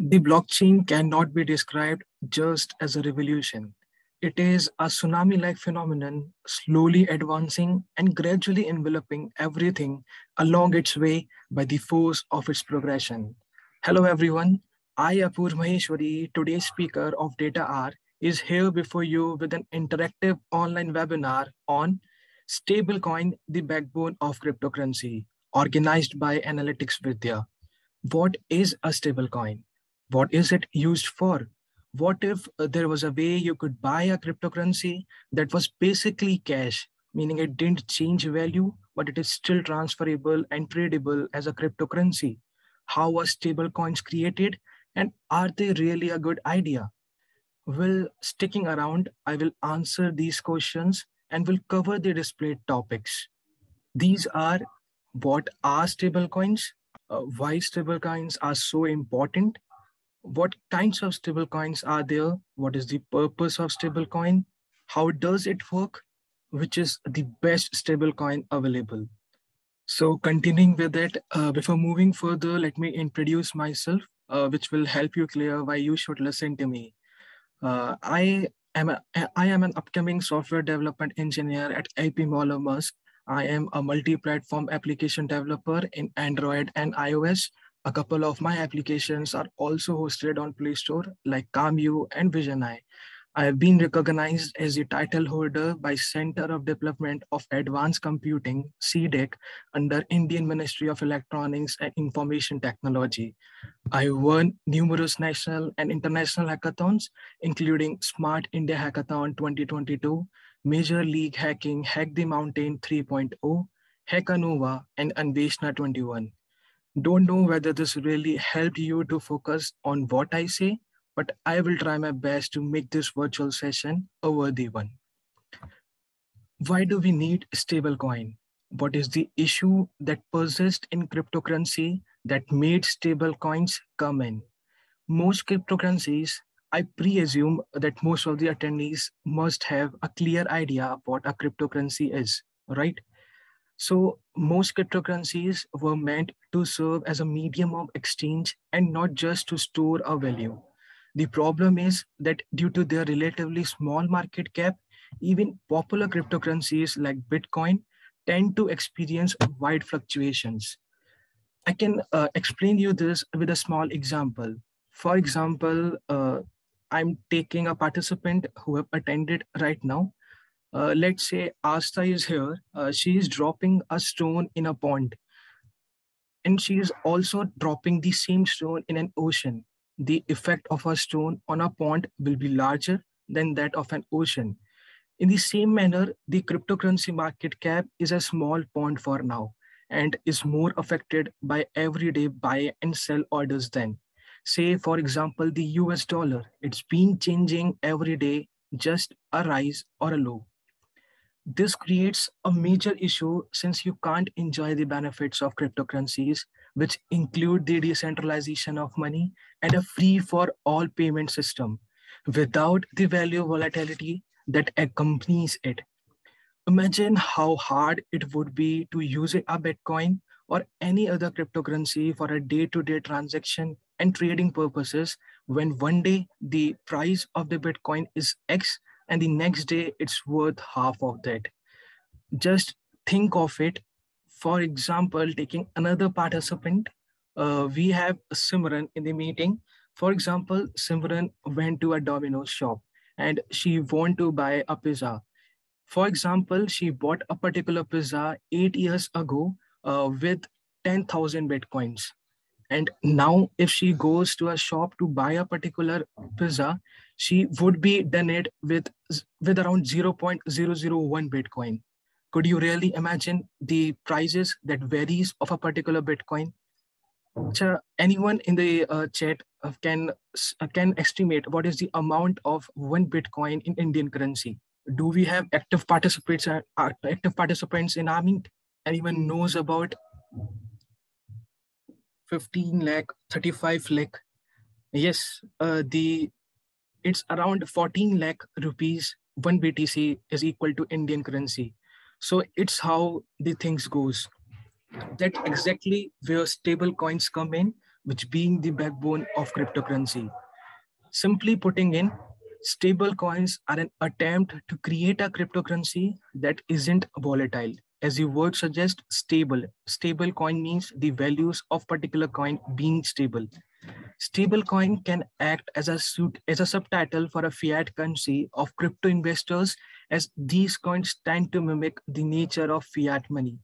The blockchain cannot be described just as a revolution. It is a tsunami like phenomenon, slowly advancing and gradually enveloping everything along its way by the force of its progression. Hello, everyone. I, Apoorv Maheshwari, today's speaker of DataHour, is here before you with an interactive online webinar on Stablecoin, the backbone of cryptocurrency, organized by Analytics Vidhya. What is a stablecoin? What is it used for? What if uh, there was a way you could buy a cryptocurrency that was basically cash, meaning it didn't change value, but it is still transferable and tradable as a cryptocurrency? How are stablecoins created? And are they really a good idea? Well, sticking around, I will answer these questions and will cover the displayed topics. These are what are stablecoins, uh, why stablecoins are so important, what kinds of stablecoins are there, what is the purpose of stablecoin, how does it work, which is the best stablecoin available. So continuing with it, uh, before moving further, let me introduce myself, uh, which will help you clear why you should listen to me. Uh, I am a, I am an upcoming software development engineer at Mauler Musk. I am a multi-platform application developer in Android and iOS. A couple of my applications are also hosted on Play Store like CamU and VisionEye. I have been recognized as the title holder by Center of Development of Advanced Computing, CDAC, under Indian Ministry of Electronics and Information Technology. I won numerous national and international hackathons, including Smart India Hackathon 2022, Major League Hacking Hack the Mountain 3.0, Hackanova, and Anveshna 21. Don't know whether this really helped you to focus on what I say, but I will try my best to make this virtual session a worthy one. Why do we need stablecoin? What is the issue that persists in cryptocurrency that made stablecoins come in? Most cryptocurrencies, I pre-assume that most of the attendees must have a clear idea of what a cryptocurrency is, right? So most cryptocurrencies were meant to serve as a medium of exchange and not just to store a value. The problem is that due to their relatively small market cap, even popular cryptocurrencies like Bitcoin tend to experience wide fluctuations. I can uh, explain you this with a small example. For example, uh, I'm taking a participant who have attended right now. Uh, let's say Asta is here. Uh, she is dropping a stone in a pond. And she is also dropping the same stone in an ocean the effect of a stone on a pond will be larger than that of an ocean. In the same manner, the cryptocurrency market cap is a small pond for now and is more affected by everyday buy and sell orders than. Say, for example, the US dollar, it's been changing every day, just a rise or a low. This creates a major issue since you can't enjoy the benefits of cryptocurrencies which include the decentralization of money and a free for all payment system without the value volatility that accompanies it. Imagine how hard it would be to use a Bitcoin or any other cryptocurrency for a day-to-day transaction and trading purposes when one day the price of the Bitcoin is X and the next day it's worth half of that. Just think of it for example, taking another participant, uh, we have Simran in the meeting. For example, Simran went to a Domino's shop and she want to buy a pizza. For example, she bought a particular pizza eight years ago uh, with 10,000 Bitcoins. And now if she goes to a shop to buy a particular pizza, she would be done it with, with around 0.001 Bitcoin. Could you really imagine the prices that varies of a particular bitcoin? So anyone in the uh, chat uh, can uh, can estimate what is the amount of one bitcoin in indian currency? Do we have active participants uh, active participants in our meet anyone knows about 15 lakh 35 lakh? Yes uh, the it's around 14 lakh rupees one btc is equal to indian currency so it's how the things goes. That exactly where stable coins come in which being the backbone of cryptocurrency. Simply putting in, stable coins are an attempt to create a cryptocurrency that isn't volatile. As the word suggests, stable. Stable coin means the values of particular coin being stable. Stable coin can act as a suit as a subtitle for a fiat currency of crypto investors as these coins tend to mimic the nature of fiat money.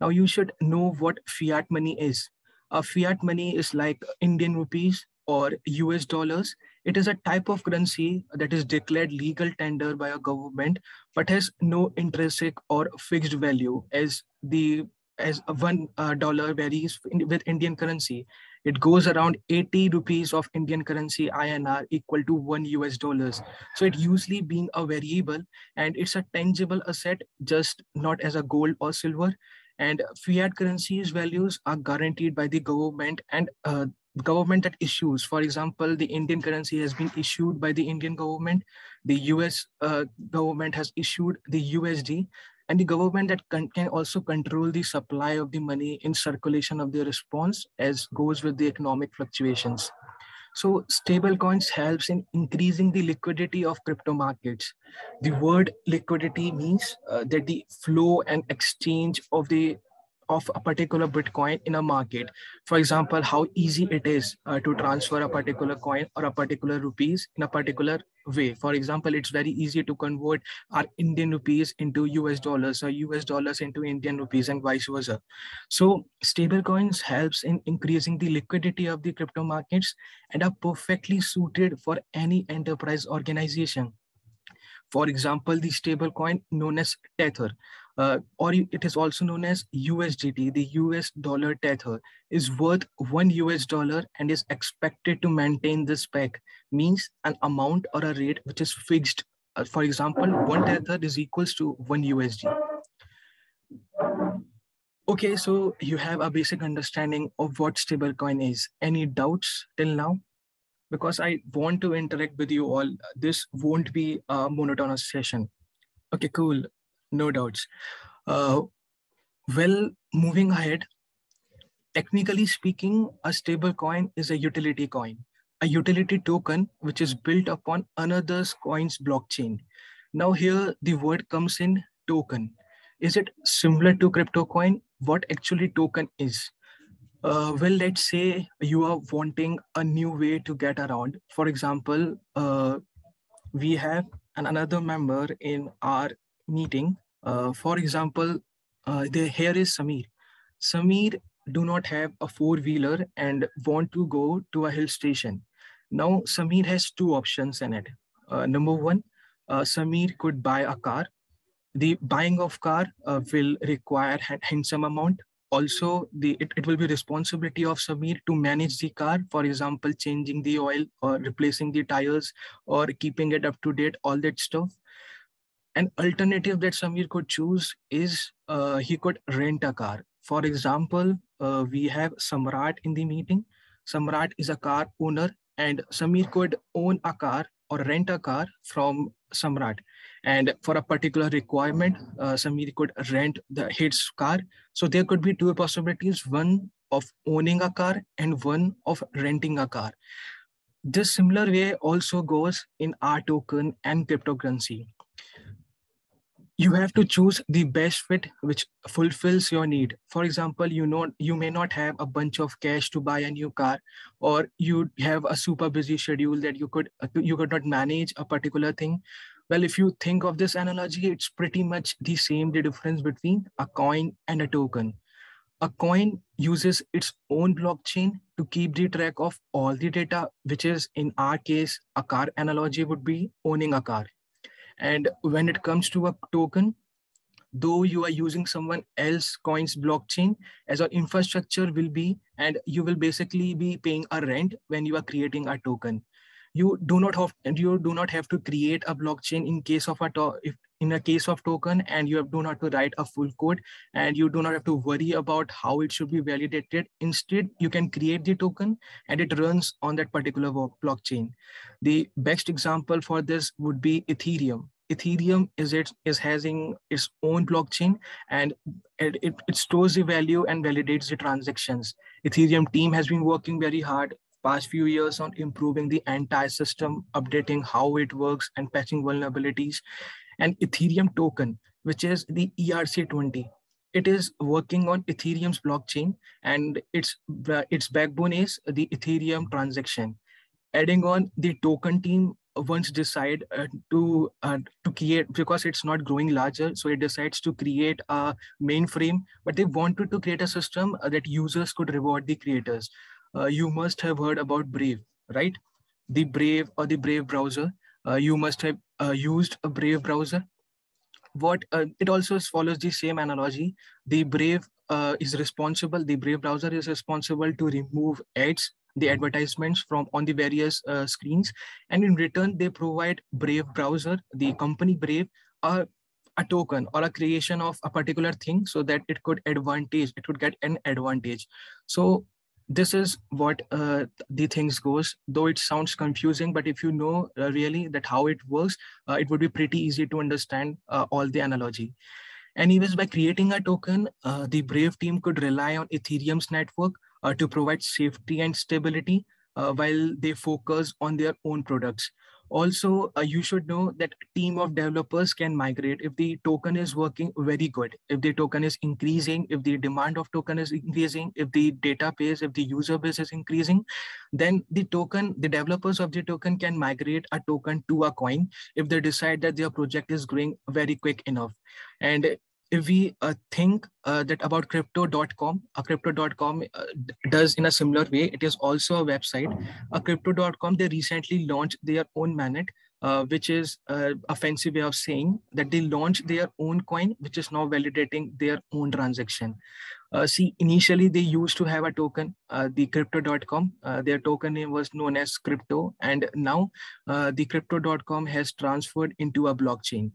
Now you should know what fiat money is. A fiat money is like Indian rupees or US dollars. It is a type of currency that is declared legal tender by a government, but has no intrinsic or fixed value as the as one uh, varies with Indian currency. It goes around 80 rupees of Indian currency INR equal to one US dollars. So it usually being a variable and it's a tangible asset, just not as a gold or silver. And fiat currencies values are guaranteed by the government and uh, government that issues. For example, the Indian currency has been issued by the Indian government. The US uh, government has issued the USD and the government that can, can also control the supply of the money in circulation of the response as goes with the economic fluctuations. So stable coins helps in increasing the liquidity of crypto markets. The word liquidity means uh, that the flow and exchange of the of a particular Bitcoin in a market. For example, how easy it is uh, to transfer a particular coin or a particular rupees in a particular way. For example, it's very easy to convert our Indian rupees into US dollars or US dollars into Indian rupees and vice versa. So stable coins helps in increasing the liquidity of the crypto markets and are perfectly suited for any enterprise organization. For example, the stable coin known as Tether uh, or it is also known as USDT, the US dollar tether, is worth one US dollar and is expected to maintain this peg, means an amount or a rate which is fixed. Uh, for example, one tether is equals to one USD. Okay, so you have a basic understanding of what stablecoin is. Any doubts till now? Because I want to interact with you all. This won't be a monotonous session. Okay, cool no doubts. Uh, well, moving ahead, technically speaking, a stable coin is a utility coin, a utility token which is built upon another coin's blockchain. Now here the word comes in token. Is it similar to crypto coin? What actually token is? Uh, well, let's say you are wanting a new way to get around. For example, uh, we have an, another member in our meeting. Uh, for example, uh, the, here is Samir. Samir do not have a four-wheeler and want to go to a hill station. Now, Samir has two options in it. Uh, number one, uh, Samir could buy a car. The buying of car uh, will require handsome amount. Also, the it, it will be responsibility of Samir to manage the car, for example, changing the oil or replacing the tires or keeping it up to date, all that stuff. An alternative that Samir could choose is uh, he could rent a car. For example, uh, we have Samrat in the meeting. Samrat is a car owner and Samir could own a car or rent a car from Samrat. And for a particular requirement, uh, Samir could rent the his car. So there could be two possibilities, one of owning a car and one of renting a car. This similar way also goes in our token and cryptocurrency you have to choose the best fit which fulfills your need. For example you know you may not have a bunch of cash to buy a new car or you have a super busy schedule that you could you could not manage a particular thing. Well if you think of this analogy it's pretty much the same the difference between a coin and a token. A coin uses its own blockchain to keep the track of all the data which is in our case a car analogy would be owning a car and when it comes to a token, though you are using someone else coin's blockchain as our infrastructure will be, and you will basically be paying a rent when you are creating a token. You do not have and you do not have to create a blockchain in case of a to, if in a case of token and you do not have to write a full code and you do not have to worry about how it should be validated. Instead, you can create the token and it runs on that particular blockchain. The best example for this would be Ethereum. Ethereum is it is having its own blockchain and it, it, it stores the value and validates the transactions. Ethereum team has been working very hard past few years on improving the entire system, updating how it works and patching vulnerabilities. And Ethereum token, which is the ERC20, it is working on Ethereum's blockchain and its, its backbone is the Ethereum transaction. Adding on the token team once decide uh, to uh, to create because it's not growing larger so it decides to create a mainframe but they wanted to create a system uh, that users could reward the creators. Uh, you must have heard about brave right? The brave or the brave browser. Uh, you must have uh, Uh, used a brave browser. What uh, it also follows the same analogy. The brave uh, is responsible the brave browser is responsible to remove ads the advertisements from on the various uh, screens. And in return they provide brave browser the company brave a, a token or a creation of a particular thing so that it could advantage it would get an advantage. So this is what uh, the things goes though it sounds confusing but if you know uh, really that how it works uh, it would be pretty easy to understand uh, all the analogy anyways by creating a token uh, the brave team could rely on ethereum's network uh, to provide safety and stability while they focus on their own products. Also, uh, you should know that team of developers can migrate if the token is working very good, if the token is increasing, if the demand of token is increasing, if the database, if the user base is increasing, then the token, the developers of the token can migrate a token to a coin if they decide that their project is growing very quick enough. And we uh, think uh, that about crypto.com, a crypto.com uh, does in a similar way. It is also a website. A crypto.com, they recently launched their own mainnet uh, which is uh, a fancy way of saying that they launched their own coin, which is now validating their own transaction. Uh, see, initially they used to have a token, the crypto.com. their token name was known as crypto. And now the crypto.com has transferred into a blockchain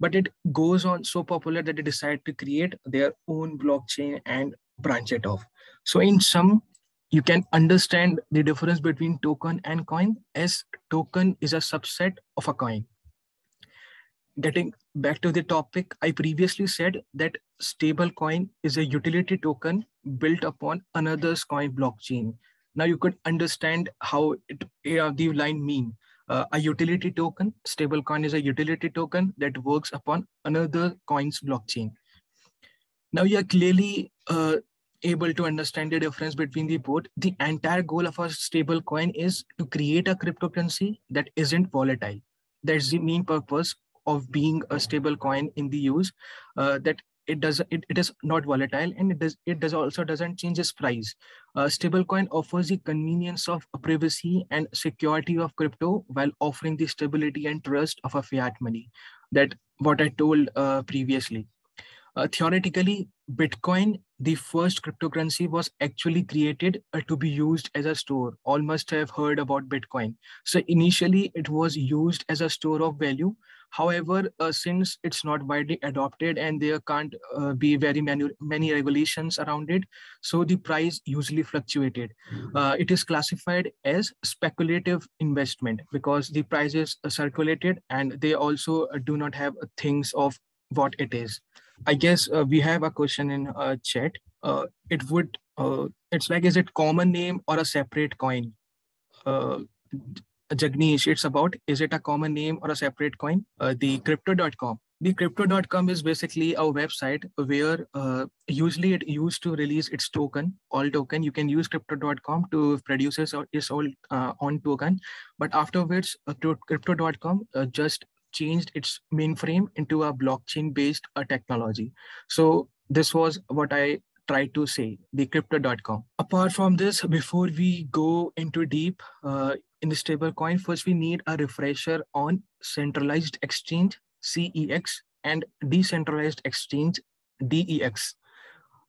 but it goes on so popular that they decide to create their own blockchain and branch it off. So in sum, you can understand the difference between token and coin as token is a subset of a coin. Getting back to the topic, I previously said that stable coin is a utility token built upon another's coin blockchain. Now you could understand how it, uh, the line mean uh, a utility token. Stablecoin is a utility token that works upon another coin's blockchain. Now you are clearly uh, able to understand the difference between the both. The entire goal of a stable coin is to create a cryptocurrency that isn't volatile. That's the main purpose of being a stable coin in the use uh, that it does it, it is not volatile and it does it does also doesn't change its price. Uh, stablecoin offers the convenience of privacy and security of crypto while offering the stability and trust of a fiat money. That what i told uh, previously. Uh, theoretically bitcoin the first cryptocurrency was actually created uh, to be used as a store. All must have heard about bitcoin. So initially it was used as a store of value However, uh, since it's not widely adopted and there can't uh, be very many, many regulations around it, so the price usually fluctuated. Mm-hmm. Uh, it is classified as speculative investment because the prices are circulated and they also uh, do not have things of what it is. I guess uh, we have a question in uh, chat. it would, it's like, is it common name or a separate coin? Jagnish, it's about is it a common name or a separate coin? Uh, the crypto.com. The crypto.com is basically a website where uh, usually it used to release its token, all token. You can use crypto.com to produce its, own, uh, own token. But afterwards, uh, crypto.com uh, just changed its mainframe into a blockchain based uh, technology. So this was what I try to say, the crypto.com. Apart from this, before we go into deep uh, in the stablecoin, first we need a refresher on centralized exchange, CEX, and decentralized exchange, DEX.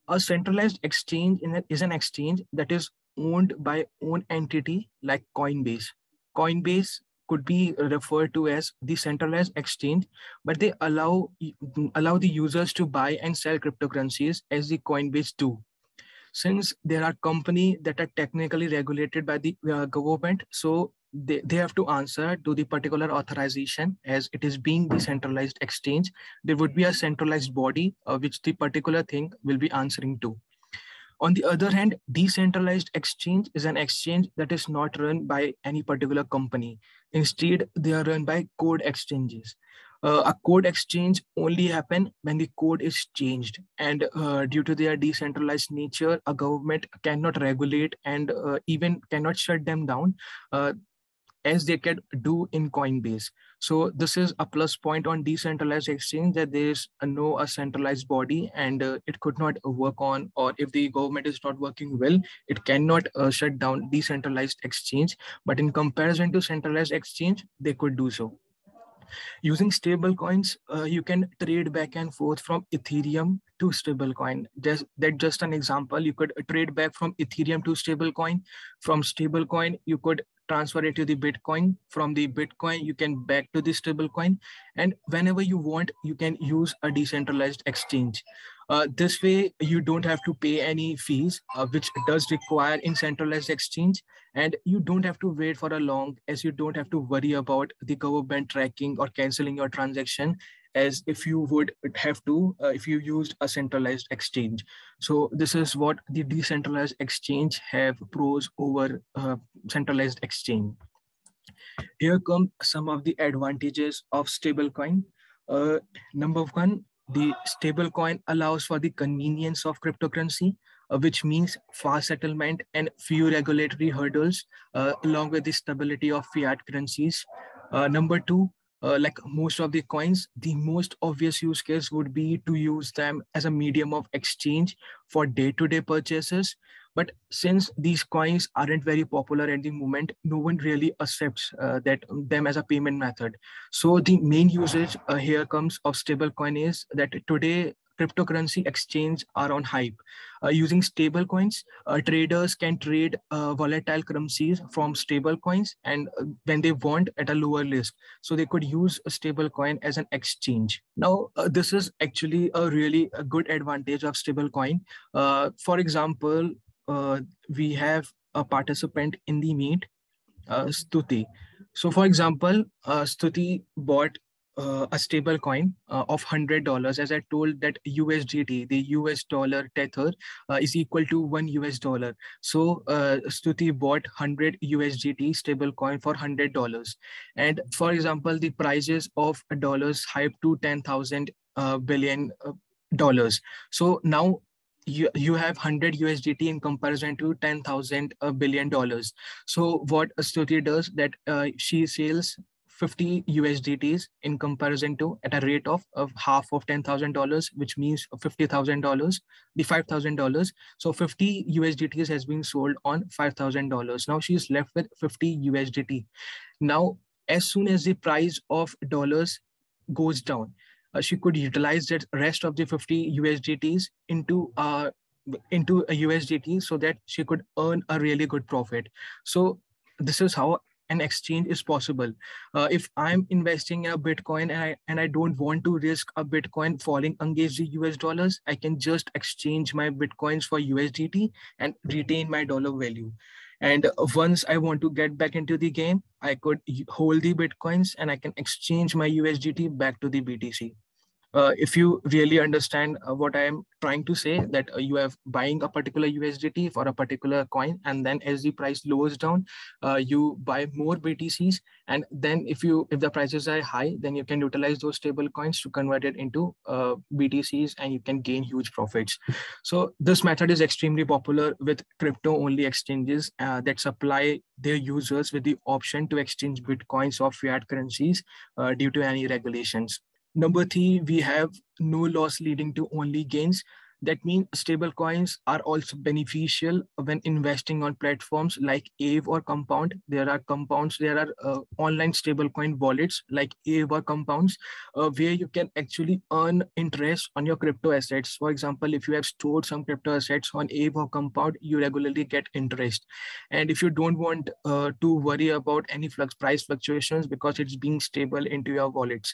A centralized exchange is an exchange that is owned by own entity like Coinbase. Coinbase could be referred to as the centralized exchange, but they allow, allow the users to buy and sell cryptocurrencies as the Coinbase do. Since there are companies that are technically regulated by the uh, government, so they, they have to answer to the particular authorization as it is being decentralized exchange. There would be a centralized body uh, which the particular thing will be answering to. On the other hand, decentralized exchange is an exchange that is not run by any particular company. Instead, they are run by code exchanges. Uh, a code exchange only happen when the code is changed and uh, due to their decentralized nature a government cannot regulate and uh, even cannot shut them down uh, as they can do in Coinbase. So this is a plus point on decentralized exchange that there is a no a centralized body and uh, it could not work on or if the government is not working well, it cannot uh, shut down decentralized exchange. But in comparison to centralized exchange, they could do so. Using stable coins, uh, you can trade back and forth from Ethereum to stablecoin. Just that just an example. You could trade back from Ethereum to stablecoin. From stablecoin, you could transfer it to the Bitcoin. From the Bitcoin, you can back to the stablecoin. And whenever you want, you can use a decentralized exchange. Uh, this way, you don't have to pay any fees, uh, which does require in centralized exchange. And you don't have to wait for a long, as you don't have to worry about the government tracking or canceling your transaction as if you would have to uh, if you used a centralized exchange. So this is what the decentralized exchange have pros over uh, centralized exchange. Here come some of the advantages of stablecoin. Uh, number one, the stablecoin allows for the convenience of cryptocurrency, uh, which means fast settlement and few regulatory hurdles, uh, along with the stability of fiat currencies. Uh, number two, uh, like most of the coins, the most obvious use case would be to use them as a medium of exchange for day-to-day -day purchases. But since these coins aren't very popular at the moment, no one really accepts uh, that them as a payment method. So the main usage uh, here comes of stablecoin is that today cryptocurrency exchange are on hype. Uh, using stable coins, uh, traders can trade uh, volatile currencies from stable coins and uh, when they want at a lower risk. So they could use a stable coin as an exchange. Now, uh, this is actually a really a good advantage of stable coin. Uh, for example, uh, we have a participant in the meet, uh, Stuti. So for example, uh, Stuti bought uh, a stable coin uh, of $100 as i told that usdt the us dollar tether uh, is equal to one us dollar. So uh, stuti bought 100 usdt stable coin for $100 and for example the prices of dollars hype to 10000 uh, billion uh, dollars. So now you, you have 100 USDT in comparison to 10,000 uh, billion dollars. So what Stuti does that uh, she sells 50 USDTs in comparison to at a rate of, of half of $10,000, which means $50,000, the $5,000. So 50 USDTs has been sold on $5,000. Now she's left with 50 USDT. Now, as soon as the price of dollars goes down, she could utilize that rest of the 50 USDTs into uh, into a USDT so that she could earn a really good profit. So this is how an exchange is possible. Uh, if I'm investing in a Bitcoin and I and I don't want to risk a Bitcoin falling against the US dollars, I can just exchange my Bitcoins for USDT and retain my dollar value. And once I want to get back into the game, I could hold the Bitcoins and I can exchange my USDT back to the BTC uh, if you really understand uh, what I am trying to say, that uh, you have buying a particular USDT for a particular coin, and then as the price lowers down, uh, you buy more BTCs, and then if you if the prices are high, then you can utilize those stable coins to convert it into uh, BTCs, and you can gain huge profits. So this method is extremely popular with crypto-only exchanges uh, that supply their users with the option to exchange bitcoins or fiat currencies due to any regulations. Number three, we have no loss leading to only gains. That means stable coins are also beneficial when investing on platforms like Aave or Compound. There are compounds, there are uh, online stablecoin wallets like Aave or Compounds, uh, where you can actually earn interest on your crypto assets. For example, if you have stored some crypto assets on Aave or Compound, you regularly get interest. And if you don't want uh, to worry about any flux price fluctuations because it's being stable into your wallets,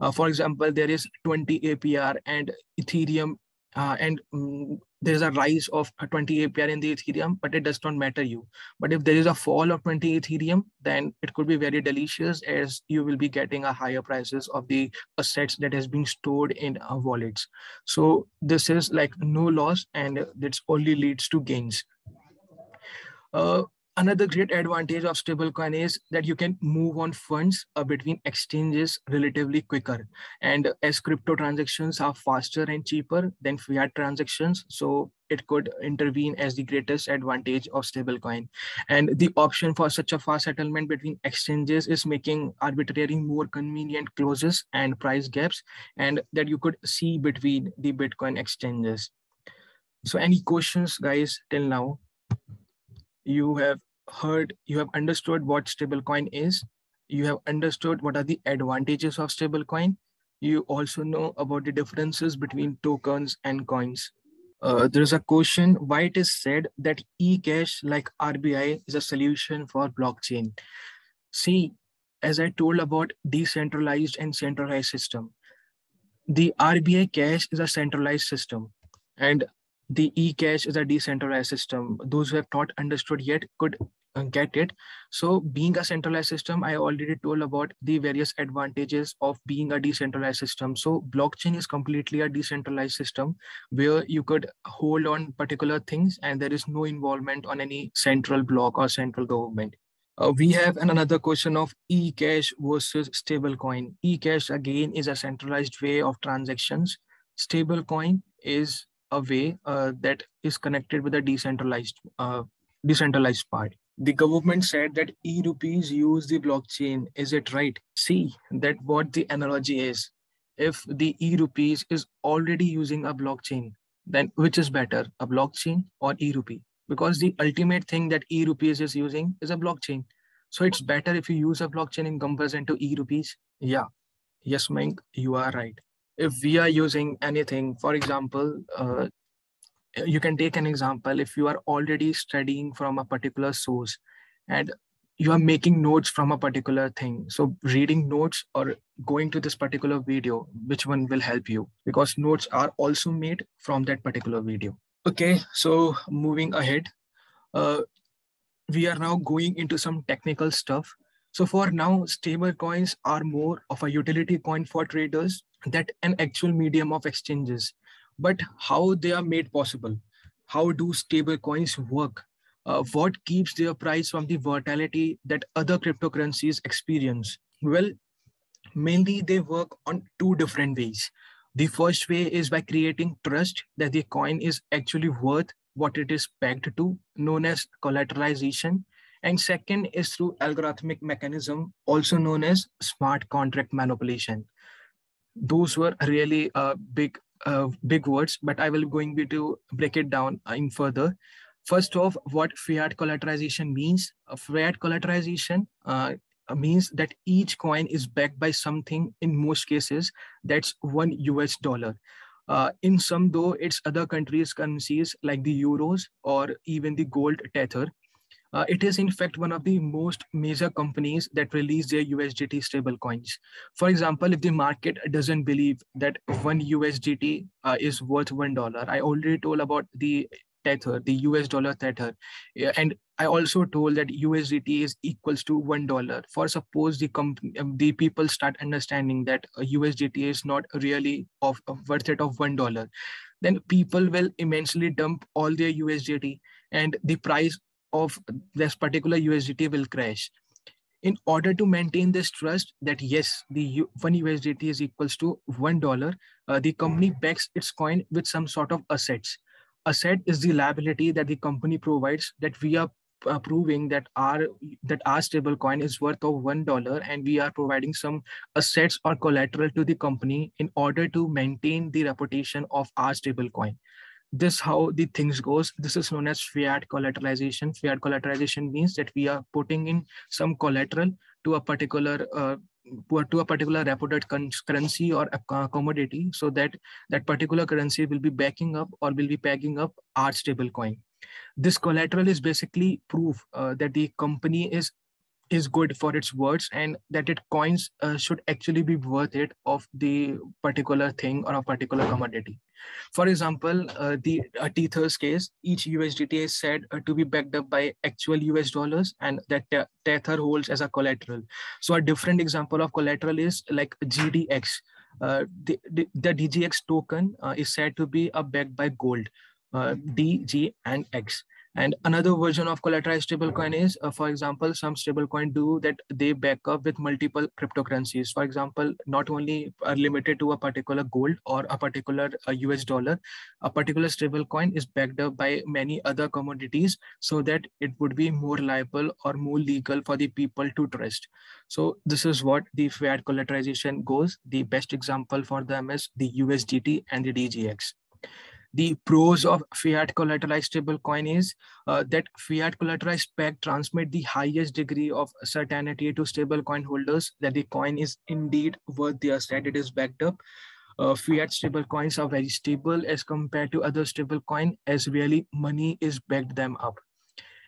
uh, for example, there is 20 APR and Ethereum uh, and um, there's a rise of 20 APR in the Ethereum, but it does not matter you. But if there is a fall of 20 Ethereum, then it could be very delicious as you will be getting a higher prices of the assets that has been stored in uh, wallets. So this is like no loss and this only leads to gains. Uh, Another great advantage of stablecoin is that you can move on funds uh, between exchanges relatively quicker. And as crypto transactions are faster and cheaper than fiat transactions, so it could intervene as the greatest advantage of stablecoin. And the option for such a fast settlement between exchanges is making arbitrage more convenient closes and price gaps, and that you could see between the Bitcoin exchanges. So any questions, guys, till now? You have heard, you have understood what stablecoin is. You have understood what are the advantages of stablecoin. You also know about the differences between tokens and coins. Uh, there is a question why it is said that eCash like RBI is a solution for blockchain. See, as I told about decentralized and centralized system, the RBI cash is a centralized system and the eCash is a decentralized system. Those who have not understood yet could uh, get it. So being a centralized system, I already told about the various advantages of being a decentralized system. So blockchain is completely a decentralized system where you could hold on particular things and there is no involvement on any central block or central government. Uh, we have an another question of eCash versus stablecoin. eCash again is a centralized way of transactions. Stablecoin is a way uh, that is connected with a decentralized uh, decentralized part. The government said that e-rupees use the blockchain. Is it right? See that what the analogy is. If the e-rupees is already using a blockchain, then which is better, a blockchain or e-rupee? Because the ultimate thing that e-rupees is using is a blockchain. So it's better if you use a blockchain in comparison to e-rupees. Yeah. Yes, Mink, you are right if we are using anything, for example, uh, you can take an example if you are already studying from a particular source and you are making notes from a particular thing. So reading notes or going to this particular video, which one will help you? Because notes are also made from that particular video. Okay, so moving ahead, uh, we are now going into some technical stuff. So for now, stable coins are more of a utility coin for traders that an actual medium of exchanges but how they are made possible. How do stable coins work? Uh, what keeps their price from the volatility that other cryptocurrencies experience? Well mainly they work on two different ways. The first way is by creating trust that the coin is actually worth what it is pegged to known as collateralization. And second is through algorithmic mechanism also known as smart contract manipulation those were really uh, big uh, big words, but I will going to break it down in further. First off, what fiat collateralization means. Fiat collateralization uh, means that each coin is backed by something. In most cases, that's one US dollar. Uh, in some, though, it's other countries' currencies like the euros or even the gold tether. Uh, it is in fact one of the most major companies that release their USDT stablecoins. For example, if the market doesn't believe that one USDT uh, is worth one dollar, I already told about the tether, the US dollar tether, and I also told that USDT is equals to one dollar. For suppose the company, um, the people start understanding that USDT is not really of, of worth it of one dollar, then people will immensely dump all their USDT, and the price of this particular USDT will crash. In order to maintain this trust that yes, the one USDT is equals to one dollar, uh, the company backs its coin with some sort of assets. Asset is the liability that the company provides that we are uh, proving that our that our stable coin is worth of one dollar and we are providing some assets or collateral to the company in order to maintain the reputation of our stable coin this how the things goes. This is known as fiat collateralization. Fiat collateralization means that we are putting in some collateral to a particular uh, to a particular reputed currency or commodity so that that particular currency will be backing up or will be pegging up our stable coin. This collateral is basically proof uh, that the company is is good for its words and that it coins uh, should actually be worth it of the particular thing or a particular commodity. For example, uh, the uh, Tether's case, each USDT is said uh, to be backed up by actual US dollars and that Tether holds as a collateral. So a different example of collateral is like GDX. Uh, the, the, the, DGX token uh, is said to be uh, backed by gold, D, G, and X. And another version of collateralized stablecoin is, uh, for example, some stablecoin do that they back up with multiple cryptocurrencies. For example, not only are limited to a particular gold or a particular uh, US dollar, a particular stablecoin is backed up by many other commodities so that it would be more liable or more legal for the people to trust. So this is what the fiat collateralization goes. The best example for them is the USDT and the DGX the pros of fiat collateralized stablecoin is uh, that fiat collateralized peg transmit the highest degree of certainty to stablecoin holders that the coin is indeed worth the asset it is backed up. Uh, fiat stablecoins are very stable as compared to other stablecoin as really money is backed them up.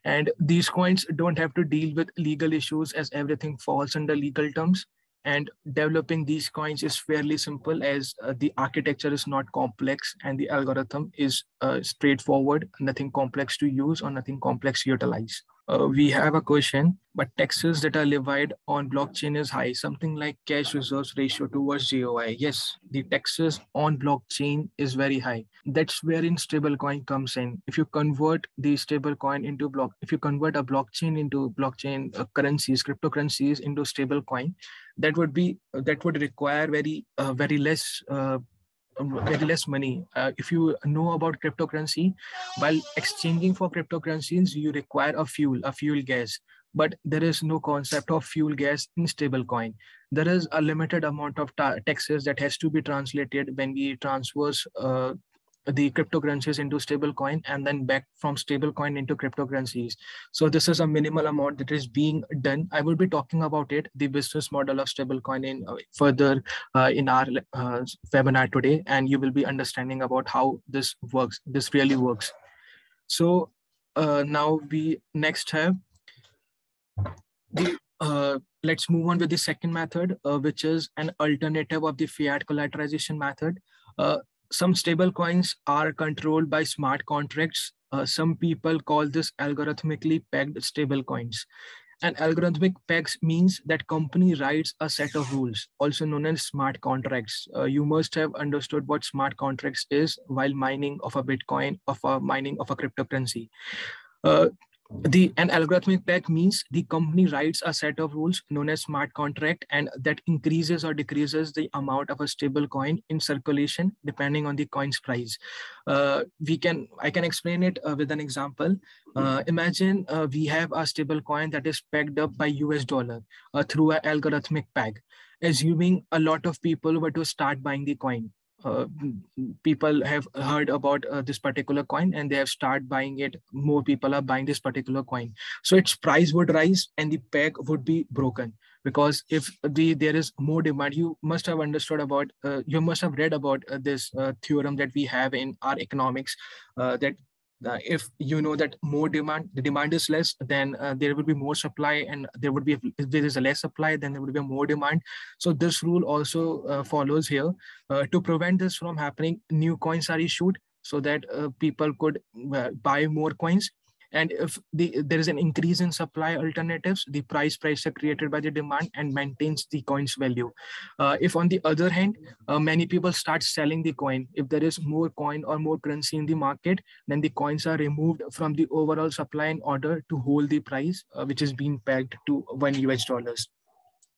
And these coins don't have to deal with legal issues as everything falls under legal terms and developing these coins is fairly simple as uh, the architecture is not complex and the algorithm is uh, straightforward, nothing complex to use or nothing complex to utilize uh, we have a question, but taxes that are levied on blockchain is high, something like cash reserves ratio towards GOI. Yes, the taxes on blockchain is very high. That's where in stablecoin comes in. If you convert the stablecoin into block, if you convert a blockchain into blockchain uh, currencies, cryptocurrencies into stablecoin, that would be that would require very uh, very less uh, very less money. Uh, if you know about cryptocurrency, while exchanging for cryptocurrencies, you require a fuel, a fuel gas. But there is no concept of fuel gas in stablecoin. There is a limited amount of taxes that has to be translated when we transfers uh, the cryptocurrencies into stablecoin and then back from stablecoin into cryptocurrencies. So this is a minimal amount that is being done. I will be talking about it, the business model of stablecoin in uh, further uh, in our uh, webinar today, and you will be understanding about how this works. This really works. So uh, now we next have the uh, let's move on with the second method, uh, which is an alternative of the fiat collateralization method. Uh, some stable coins are controlled by smart contracts. Uh, some people call this algorithmically pegged stable coins. And algorithmic pegs means that company writes a set of rules, also known as smart contracts. Uh, you must have understood what smart contracts is while mining of a Bitcoin, of a mining of a cryptocurrency. Uh, the an algorithmic peg means the company writes a set of rules known as smart contract and that increases or decreases the amount of a stable coin in circulation depending on the coin's price. Uh, we can i can explain it uh, with an example. Uh, imagine uh, we have a stable coin that is pegged up by us dollar uh, through an algorithmic peg assuming a lot of people were to start buying the coin uh, people have heard about uh, this particular coin and they have started buying it. More people are buying this particular coin. So its price would rise and the peg would be broken because if the there is more demand you must have understood about uh, you must have read about uh, this uh, theorem that we have in our economics that uh, if you know that more demand the demand is less then uh, there will be more supply and there would be if there is a less supply then there would be more demand. So this rule also uh, follows here uh, to prevent this from happening new coins are issued so that uh, people could uh, buy more coins and if the, there is an increase in supply alternatives, the price pressure created by the demand and maintains the coin's value. Uh, if on the other hand, uh, many people start selling the coin, if there is more coin or more currency in the market, then the coins are removed from the overall supply in order to hold the price, uh, which is being pegged to one US dollars.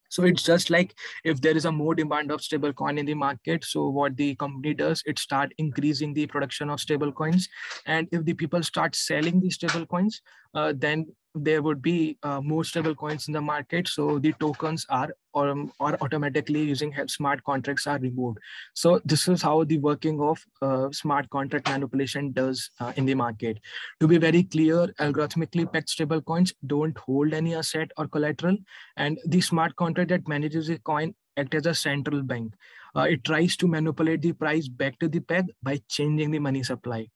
So it's just like if there is a more demand of stable coin in the market. So what the company does, it start increasing the production of stable coins. And if the people start selling these stable coins, uh, then there would be uh, more stable coins in the market. So the tokens are or, um, or automatically using smart contracts are removed. So this is how the working of uh, smart contract manipulation does uh, in the market. To be very clear, algorithmically pegged stable coins don't hold any asset or collateral. And the smart contract that manages the coin act as a central bank. Uh, it tries to manipulate the price back to the peg by changing the money supply.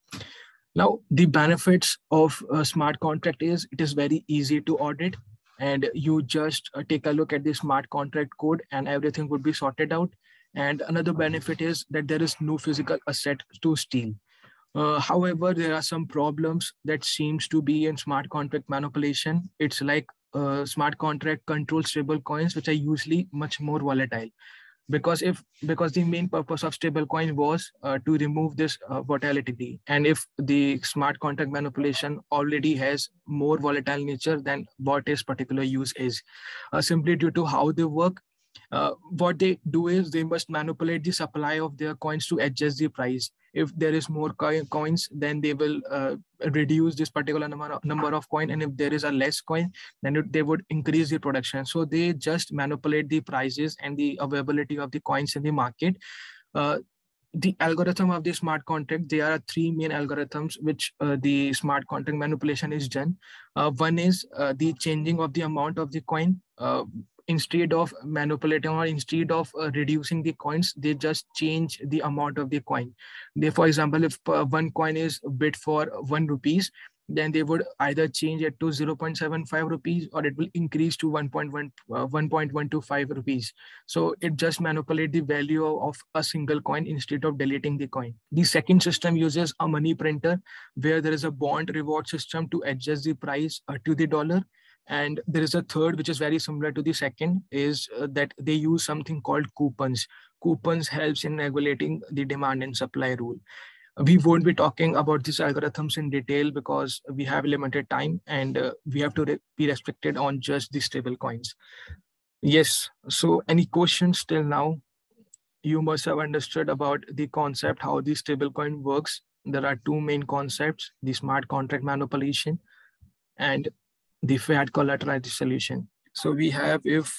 Now, the benefits of a smart contract is it is very easy to audit and you just uh, take a look at the smart contract code and everything would be sorted out. And another benefit is that there is no physical asset to steal. Uh, however, there are some problems that seems to be in smart contract manipulation. It's like uh, smart contract control stable coins, which are usually much more volatile because if because the main purpose of stablecoin was uh, to remove this uh, volatility. And if the smart contract manipulation already has more volatile nature than what its particular use is uh, simply due to how they work uh, what they do is they must manipulate the supply of their coins to adjust the price. If there is more coins then they will uh, reduce this particular number of, number of coin. And if there is a less coin then it, they would increase the production. So they just manipulate the prices and the availability of the coins in the market. Uh, the algorithm of the smart contract there are three main algorithms which uh, the smart contract manipulation is done. Uh, one is uh, the changing of the amount of the coin. Uh, instead of manipulating or instead of uh, reducing the coins they just change the amount of the coin. They for example if uh, one coin is bid for one rupees then they would either change it to 0.75 rupees or it will increase to 1.1 uh, 1.125 rupees. So it just manipulate the value of a single coin instead of deleting the coin. The second system uses a money printer where there is a bond reward system to adjust the price uh, to the dollar and there is a third which is very similar to the second is uh, that they use something called coupons. Coupons helps in regulating the demand and supply rule. We won't be talking about these algorithms in detail because we have limited time and uh, we have to re be restricted on just the stable coins. Yes. So any questions till now? You must have understood about the concept how the stablecoin works. There are two main concepts the smart contract manipulation and the fiat collateralized solution. So we have if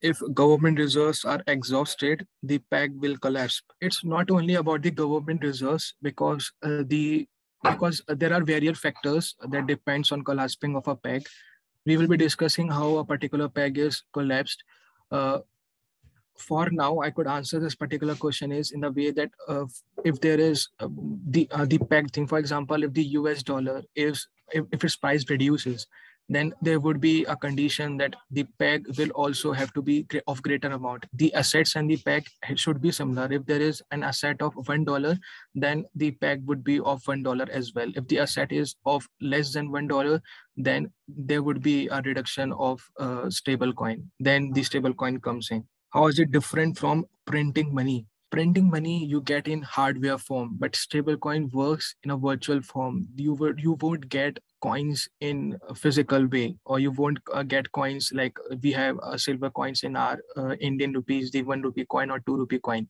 if government reserves are exhausted, the peg will collapse. It's not only about the government reserves because uh, the because there are various factors that depends on collapsing of a peg. We will be discussing how a particular peg is collapsed. Uh, for now, I could answer this particular question is in the way that uh, if there is uh, the uh, the peg thing, for example, if the US dollar is if, if its price reduces, then there would be a condition that the peg will also have to be of greater amount. The assets and the peg should be similar. If there is an asset of $1, then the peg would be of $1 as well. If the asset is of less than $1, then there would be a reduction of uh, stable coin. Then the stable coin comes in. How is it different from printing money? Printing money you get in hardware form but stablecoin works in a virtual form. You would you won't get coins in a physical way or you won't uh, get coins like we have uh, silver coins in our uh, indian rupees the 1 rupee coin or 2 rupee coin.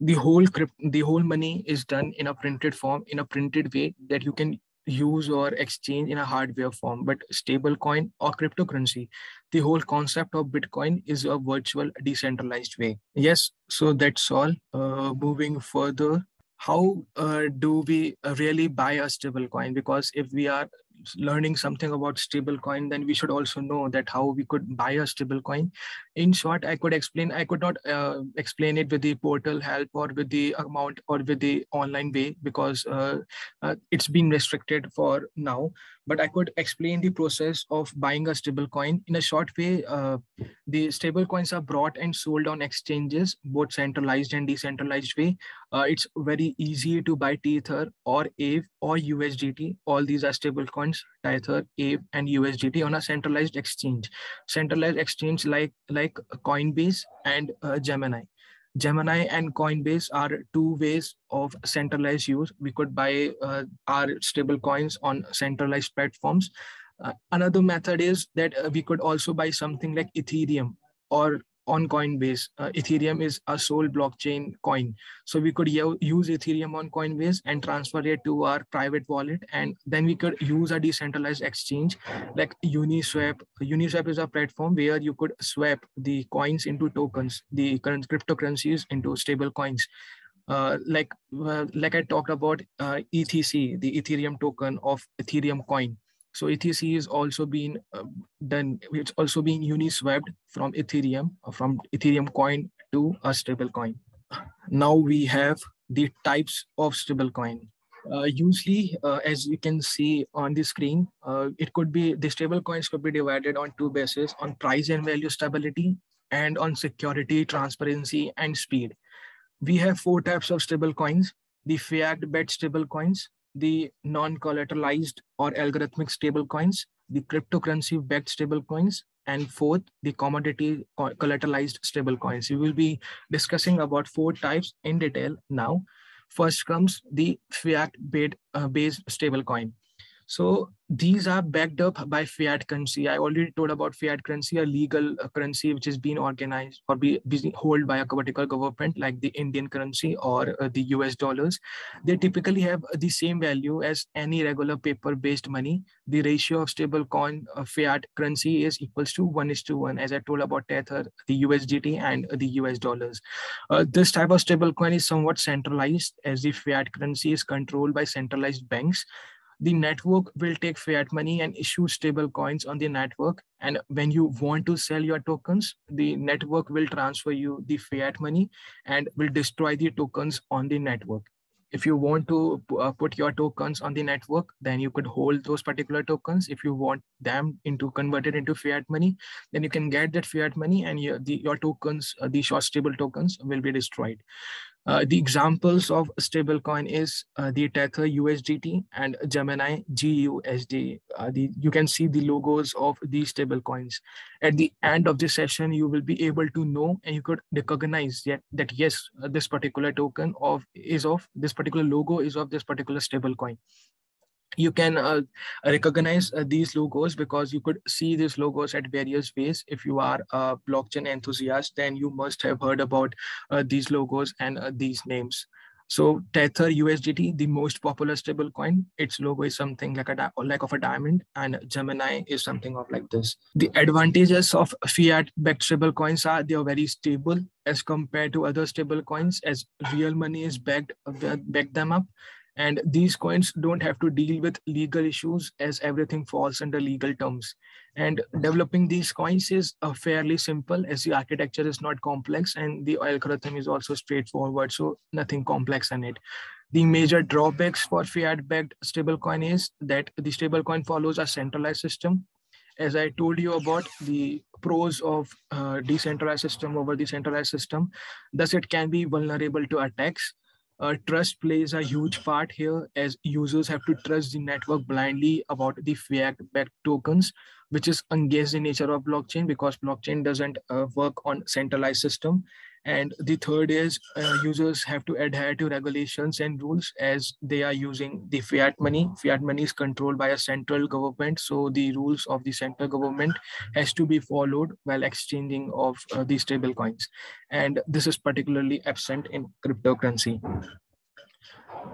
The whole the whole money is done in a printed form in a printed way that you can use or exchange in a hardware form but stable coin or cryptocurrency the whole concept of bitcoin is a virtual decentralized way. Yes so that's all. Uh, moving further how uh, do we really buy a stable coin because if we are learning something about stable coin then we should also know that how we could buy a stable coin in short i could explain i could not uh, explain it with the portal help or with the amount or with the online way because uh, uh, it's been restricted for now but I could explain the process of buying a stable coin in a short way. Uh, the stable coins are brought and sold on exchanges, both centralized and decentralized way. Uh, it's very easy to buy Tether or Aave or USDT. All these are stable coins, Tether, Aave, and USDT on a centralized exchange. Centralized exchange like, like Coinbase and uh, Gemini. Gemini and Coinbase are two ways of centralized use. We could buy uh, our stable coins on centralized platforms. Uh, another method is that uh, we could also buy something like Ethereum or on Coinbase. Uh, Ethereum is a sole blockchain coin. So we could use Ethereum on Coinbase and transfer it to our private wallet. And then we could use a decentralized exchange like Uniswap. Uniswap is a platform where you could swap the coins into tokens, the current cryptocurrencies into stable coins. Uh, like uh, like I talked about uh, ETC, the Ethereum token of Ethereum coin. So ETC is also being uh, done. It's also being uniswapped from Ethereum, uh, from Ethereum coin to a stable coin. Now we have the types of stable coin. Uh, usually, uh, as you can see on the screen, uh, it could be the stable coins could be divided on two bases on price and value stability and on security, transparency, and speed. We have four types of stable coins, the fiat-backed stable coins, the non-collateralized or algorithmic stable coins, the cryptocurrency-backed stable coins, and fourth, the commodity collateralized stable coins. We will be discussing about four types in detail now. First comes the fiat-based uh, stablecoin. So these are backed up by fiat currency. I already told about fiat currency, a legal uh, currency which is being organized or be, be held by a particular government like the Indian currency or uh, the US dollars. They typically have the same value as any regular paper-based money. The ratio of stable coin uh, fiat currency is equals to one is to one, as I told about Tether, the USDT and the US dollars. Uh, this type of stable coin is somewhat centralized as the fiat currency is controlled by centralized banks the network will take fiat money and issue stable coins on the network. And when you want to sell your tokens, the network will transfer you the fiat money and will destroy the tokens on the network. If you want to uh, put your tokens on the network, then you could hold those particular tokens. If you want them into converted into fiat money, then you can get that fiat money and your, the, your tokens, uh, the short stable tokens will be destroyed. Uh, the examples of stablecoin is uh, the Tether USDT and Gemini GUSD. Uh, the, you can see the logos of these stablecoins. At the end of the session, you will be able to know and you could recognize that, that yes, uh, this particular token of is of this particular logo is of this particular stablecoin you can uh, recognize uh, these logos because you could see these logos at various ways. If you are a blockchain enthusiast, then you must have heard about uh, these logos and uh, these names. So Tether USDT, the most popular stable coin, its logo is something like a like of a diamond, and Gemini is something of like this. The advantages of fiat-backed stable coins are they are very stable as compared to other stable coins, as real money is backed back them up and these coins don't have to deal with legal issues as everything falls under legal terms. And developing these coins is uh, fairly simple as the architecture is not complex and the algorithm is also straightforward. So nothing complex in it. The major drawbacks for fiat-backed stablecoin is that the stablecoin follows a centralized system. As I told you about the pros of uh, decentralized system over the centralized system, thus it can be vulnerable to attacks uh, trust plays a huge part here as users have to trust the network blindly about the fiat-backed tokens, which is against the nature of blockchain because blockchain doesn't uh, work on centralized system. And the third is uh, users have to adhere to regulations and rules as they are using the fiat money. Fiat money is controlled by a central government. So the rules of the central government has to be followed while exchanging of uh, these stable coins. And this is particularly absent in cryptocurrency.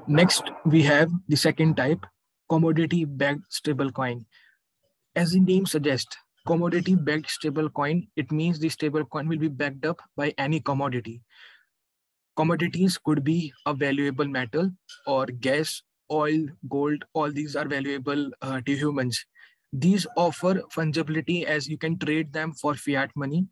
Next, we have the second type, commodity backed stablecoin. As the name suggests, commodity backed stable coin, it means the stable coin will be backed up by any commodity. Commodities could be a valuable metal or gas, oil, gold, all these are valuable uh, to humans. These offer fungibility as you can trade them for fiat money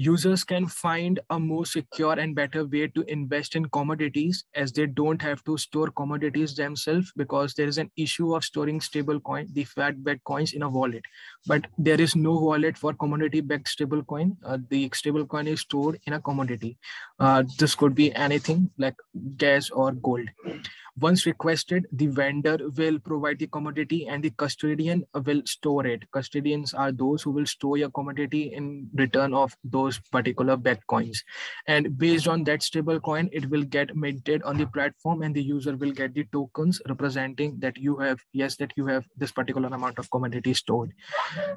users can find a more secure and better way to invest in commodities as they don't have to store commodities themselves because there is an issue of storing stable coin, the fiat backed coins in a wallet. But there is no wallet for commodity backed stable coin. Uh, the stable coin is stored in a commodity. Uh, this could be anything like gas or gold. Once requested, the vendor will provide the commodity and the custodian will store it. Custodians are those who will store your commodity in return of those particular backed coins. And based on that stable coin, it will get minted on the platform and the user will get the tokens representing that you have, yes, that you have this particular amount of commodity stored.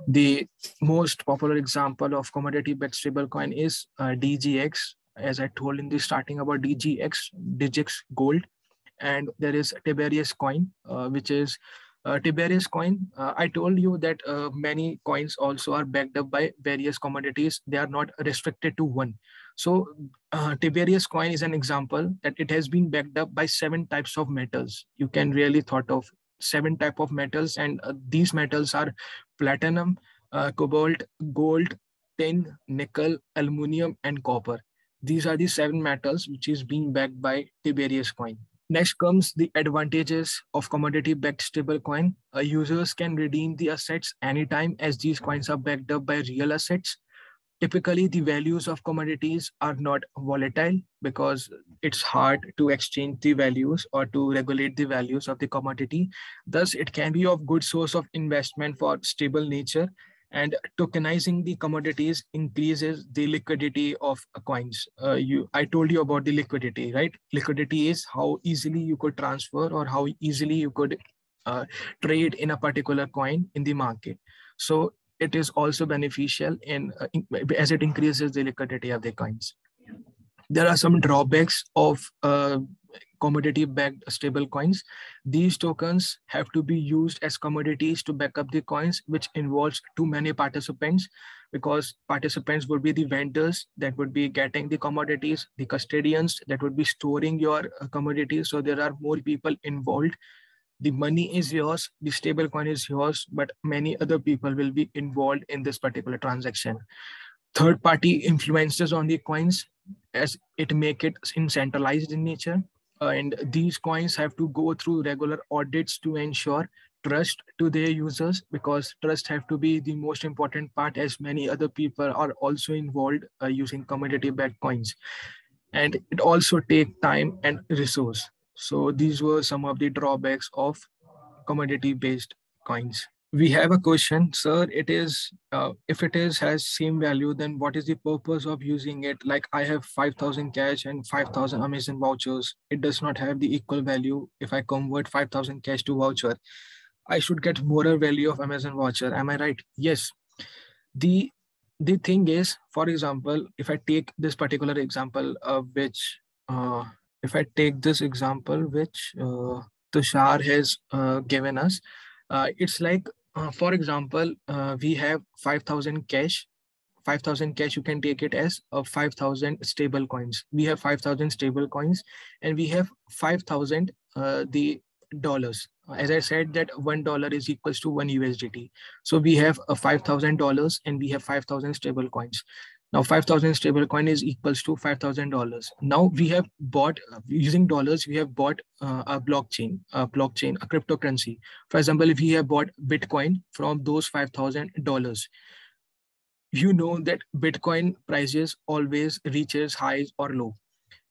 The most popular example of commodity backed stable coin is uh, DGX, as I told in the starting about DGX, DGX Gold and there is Tiberius coin, uh, which is uh, Tiberius coin. Uh, I told you that uh, many coins also are backed up by various commodities. They are not restricted to one. So uh, Tiberius coin is an example that it has been backed up by seven types of metals. You can really thought of seven type of metals, and uh, these metals are platinum, cobalt, gold, tin, nickel, aluminum, and copper. These are the seven metals which is being backed by Tiberius coin Next comes the advantages of commodity-backed stablecoin. Uh, users can redeem the assets anytime as these coins are backed up by real assets. Typically, the values of commodities are not volatile because it's hard to exchange the values or to regulate the values of the commodity. Thus, it can be of good source of investment for stable nature and tokenizing the commodities increases the liquidity of coins. Uh, you i told you about the liquidity right? Liquidity is how easily you could transfer or how easily you could uh, trade in a particular coin in the market. So it is also beneficial in, uh, in as it increases the liquidity of the coins. There are some drawbacks of uh, commodity backed stable coins. These tokens have to be used as commodities to back up the coins, which involves too many participants because participants would be the vendors that would be getting the commodities, the custodians that would be storing your uh, commodities. So there are more people involved. The money is yours, the stable coin is yours, but many other people will be involved in this particular transaction. Third party influences on the coins as it make it in centralized in nature and these coins have to go through regular audits to ensure trust to their users because trust have to be the most important part as many other people are also involved uh, using commodity backed coins. And it also take time and resource. So these were some of the drawbacks of commodity based coins we have a question. Sir it is uh, if it is has same value then what is the purpose of using it? Like i have 5000 cash and 5000 amazon vouchers. It does not have the equal value. If i convert 5000 cash to voucher i should get more value of amazon voucher. Am i right? Yes. The the thing is for example if i take this particular example of which uh, if i take this example which uh, tushar has uh, given us uh, it's like uh, for example, uh, we have 5,000 cash. 5,000 cash, you can take it as uh, 5,000 stable coins. We have 5,000 stable coins and we have 5,000 uh, the dollars. As I said that $1 is equals to 1 USDT. So we have a uh, $5,000 and we have 5,000 stable coins. Now 5,000 stable coin is equals to $5,000. Now we have bought, using dollars, we have bought uh, a blockchain, a blockchain, a cryptocurrency. For example, if we have bought Bitcoin from those $5,000, you know that Bitcoin prices always reaches highs or low.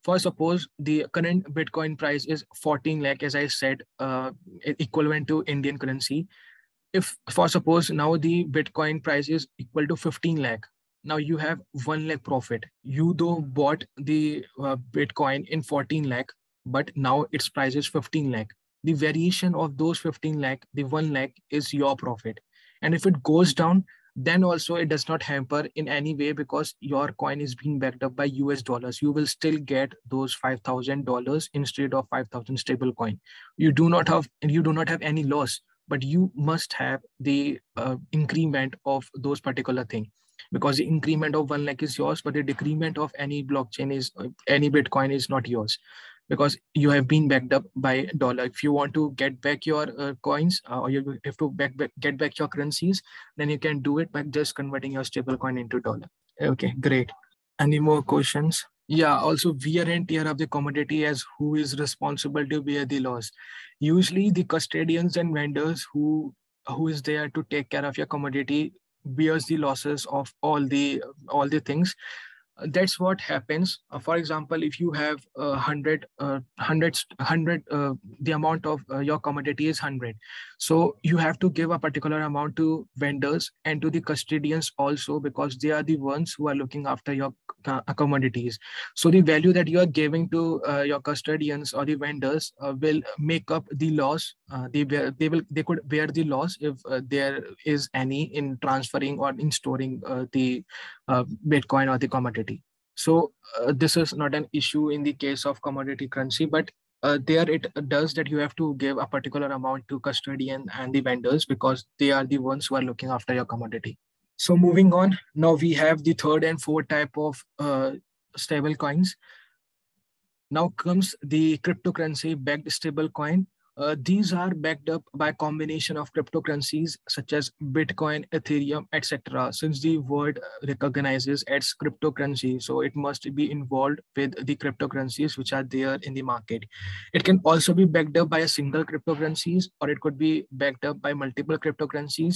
For suppose the current Bitcoin price is 14 lakh, as I said, uh, equivalent to Indian currency. If for suppose now the Bitcoin price is equal to 15 lakh, now you have 1 lakh profit. You though bought the uh, bitcoin in 14 lakh but now its price is 15 lakh. The variation of those 15 lakh the 1 lakh is your profit. And if it goes down then also it does not hamper in any way because your coin is being backed up by us dollars. You will still get those $5000 instead of 5000 stable coin. You do not have you do not have any loss but you must have the uh, increment of those particular thing because the increment of one lakh is yours, but the decrement of any blockchain is any Bitcoin is not yours because you have been backed up by dollar. If you want to get back your uh, coins uh, or you have to back, back, get back your currencies, then you can do it by just converting your stable coin into dollar. Okay, great. Any more questions? Yeah, also wear and tear of the commodity as who is responsible to bear the loss. Usually the custodians and vendors who who is there to take care of your commodity bears the losses of all the all the things that's what happens. Uh, for example if you have uh, 100 uh, 100 100 uh, the amount of uh, your commodity is 100 so you have to give a particular amount to vendors and to the custodians also because they are the ones who are looking after your uh, commodities. So the value that you are giving to your custodians or the vendors will make up the loss. They bear, they will they could bear the loss if there is any in transferring or in storing the bitcoin or the commodity so uh, this is not an issue in the case of commodity currency, but uh, there it does that you have to give a particular amount to custodian and the vendors because they are the ones who are looking after your commodity. So moving on, now we have the third and fourth type of uh, stable coins. Now comes the cryptocurrency backed stable coin Uh, these are backed up by combination of cryptocurrencies such as Bitcoin, Ethereum, etc. Since the word recognizes as cryptocurrency, so it must be involved with the cryptocurrencies which are there in the market. It can also be backed up by a single cryptocurrencies or it could be backed up by multiple cryptocurrencies.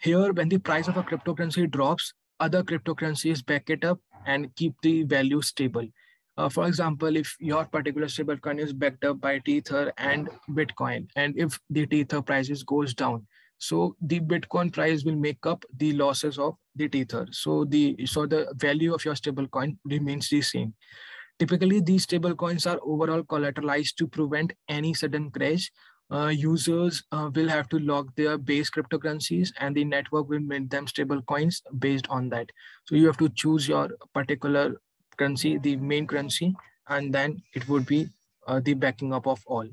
Here, when the price of a cryptocurrency drops, other cryptocurrencies back it up and keep the value stable. Uh, for example, if your particular stablecoin is backed up by Tether and Bitcoin, and if the Tether prices goes down, so the Bitcoin price will make up the losses of the Tether. So the so the value of your stablecoin remains the same. Typically, these stablecoins are overall collateralized to prevent any sudden crash. Uh, users uh, will have to lock their base cryptocurrencies and the network will mint them stable coins based on that. So you have to choose your particular currency, the main currency, and then it would be uh, the backing up of all.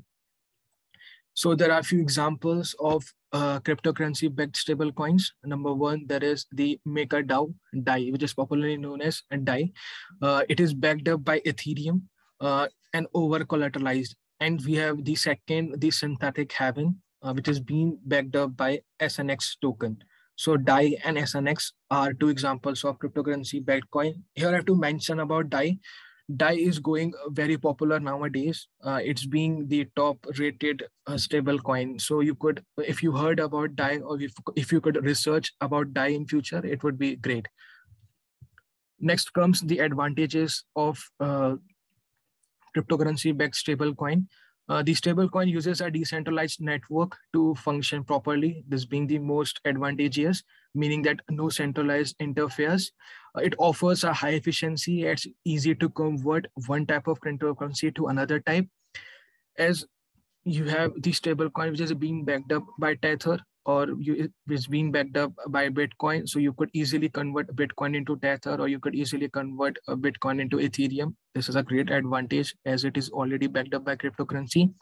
So there are a few examples of uh, cryptocurrency backed stable coins. Number one, there is the MakerDAO DAI, which is popularly known as DAI. Uh, it is backed up by Ethereum uh, and over collateralized. And we have the second, the Synthetix Havven, uh, which is being backed up by SNX token. So DAI and SNX are two examples of cryptocurrency backed coin. Here I have to mention about DAI. DAI is going very popular nowadays. Uh, it's being the top rated uh, stable coin. So you could, if you heard about DAI or if, if you could research about DAI in future, it would be great. Next comes the advantages of uh, cryptocurrency backed stable coin. Uh, the stablecoin uses a decentralized network to function properly, this being the most advantageous, meaning that no centralized interface. Uh, it offers a high efficiency. It's easy to convert one type of cryptocurrency to another type. As you have the stablecoin, which is being backed up by Tether, or you, it's being backed up by Bitcoin. So you could easily convert Bitcoin into Tether, or you could easily convert a Bitcoin into Ethereum. This is a great advantage as it is already backed up by cryptocurrency.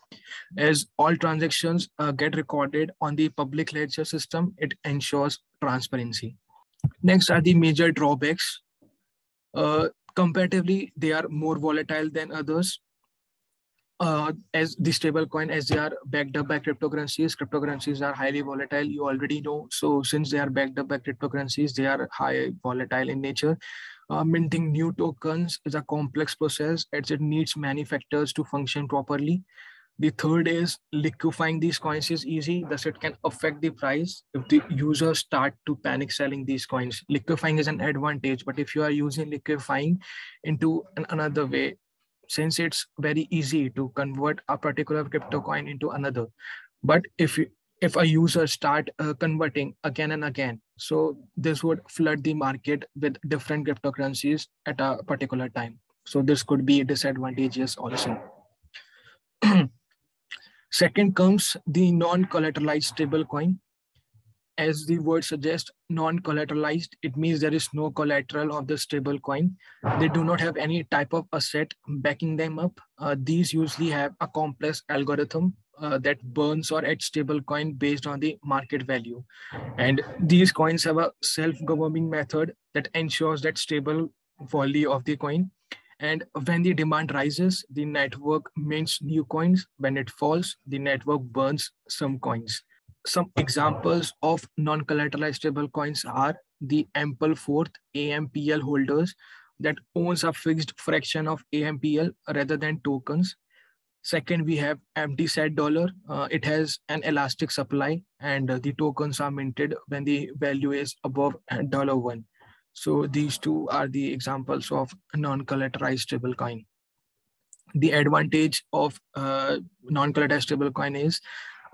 As all transactions uh, get recorded on the public ledger system, it ensures transparency. Next are the major drawbacks. Uh, comparatively, they are more volatile than others uh, as the stable coin as they are backed up by cryptocurrencies cryptocurrencies are highly volatile you already know. So since they are backed up by cryptocurrencies they are high volatile in nature. Uh, minting new tokens is a complex process as it needs many factors to function properly. The third is liquefying these coins is easy. Thus it can affect the price if the users start to panic selling these coins. Liquefying is an advantage but if you are using liquefying into an, another way since it's very easy to convert a particular crypto coin into another. But if if a user start uh, converting again and again so this would flood the market with different cryptocurrencies at a particular time. So this could be disadvantageous also. Second comes the non-collateralized stable coin as the word suggests, non-collateralized, it means there is no collateral of the stable coin. They do not have any type of asset backing them up. Uh, these usually have a complex algorithm uh, that burns or adds stable coin based on the market value. And these coins have a self-governing method that ensures that stable value of the coin. And when the demand rises, the network mints new coins. When it falls, the network burns some coins some examples of non-collateralized stable coins are the Ampleforth AMPL holders that owns a fixed fraction of AMPL rather than tokens. Second, we have empty set dollar. Uh, it has an elastic supply and uh, the tokens are minted when the value is above dollar one. So these two are the examples of non-collateralized stablecoin. The advantage of uh, non-collateralized stablecoin is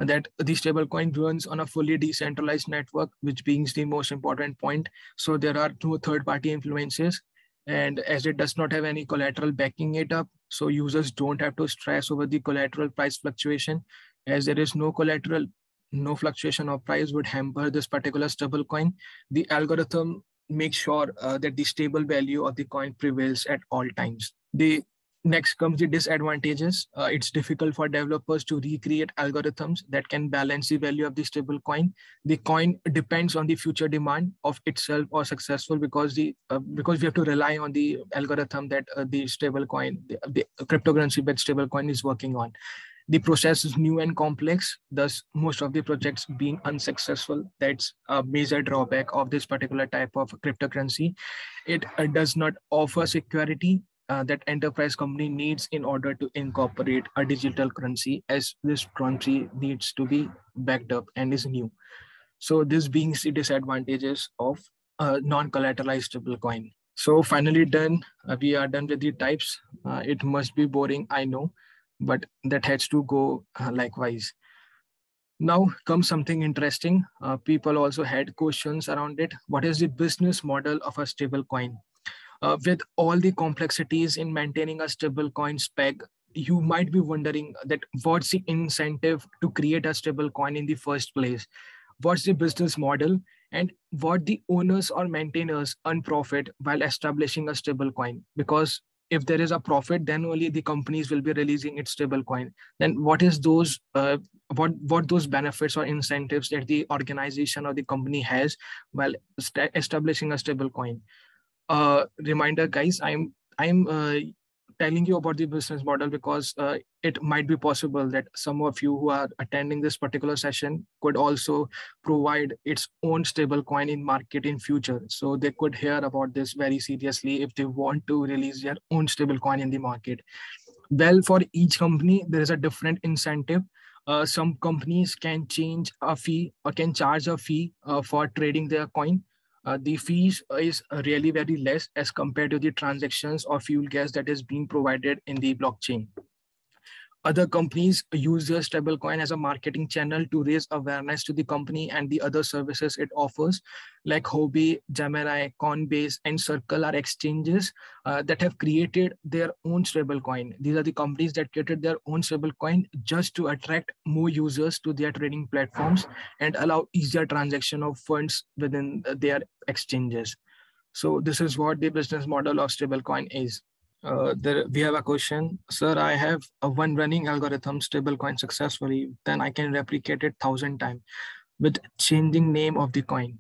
that the stablecoin runs on a fully decentralized network, which being the most important point. So there are no third-party influences. And as it does not have any collateral backing it up, so users don't have to stress over the collateral price fluctuation. As there is no collateral, no fluctuation of price would hamper this particular stablecoin. The algorithm makes sure uh, that the stable value of the coin prevails at all times. The Next comes the disadvantages. Uh, it's difficult for developers to recreate algorithms that can balance the value of the stable coin. The coin depends on the future demand of itself or successful because the uh, because we have to rely on the algorithm that uh, the stable coin, the, the cryptocurrency based stable coin is working on. The process is new and complex, thus most of the projects being unsuccessful. That's a major drawback of this particular type of cryptocurrency. It uh, does not offer security uh, that enterprise company needs in order to incorporate a digital currency as this currency needs to be backed up and is new. So this being the disadvantages of a non-collateralized stablecoin. So finally done, uh, we are done with the types. Uh, it must be boring, I know, but that has to go uh, likewise. Now comes something interesting. Uh, people also had questions around it. What is the business model of a stable coin? Uh, with all the complexities in maintaining a stable coin peg you might be wondering that what's the incentive to create a stable coin in the first place? What's the business model? And what the owners or maintainers earn profit while establishing a stable coin? Because if there is a profit then only the companies will be releasing its stable coin. Then what is those uh, what what those benefits or incentives that the organization or the company has while establishing a stable coin reminder, guys. I'm I'm uh, telling you about the business model because uh, it might be possible that some of you who are attending this particular session could also provide its own stable coin in market in future. So they could hear about this very seriously if they want to release their own stable coin in the market. Well, for each company, there is a different incentive. Uh, some companies can change a fee or can charge a fee uh, for trading their coin uh, the fees is really very less as compared to the transactions or fuel gas that is being provided in the blockchain. Other companies use their stablecoin as a marketing channel to raise awareness to the company and the other services it offers, like Huobi, Gemini, Coinbase, and Circle are exchanges uh, that have created their own stablecoin. These are the companies that created their own stablecoin just to attract more users to their trading platforms and allow easier transaction of funds within their exchanges. So this is what the business model of stablecoin is. Uh, there we have a question. Sir i have a one running algorithm stablecoin successfully then i can replicate it thousand times with changing name of the coin.